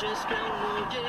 Just don't no.